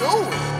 doing?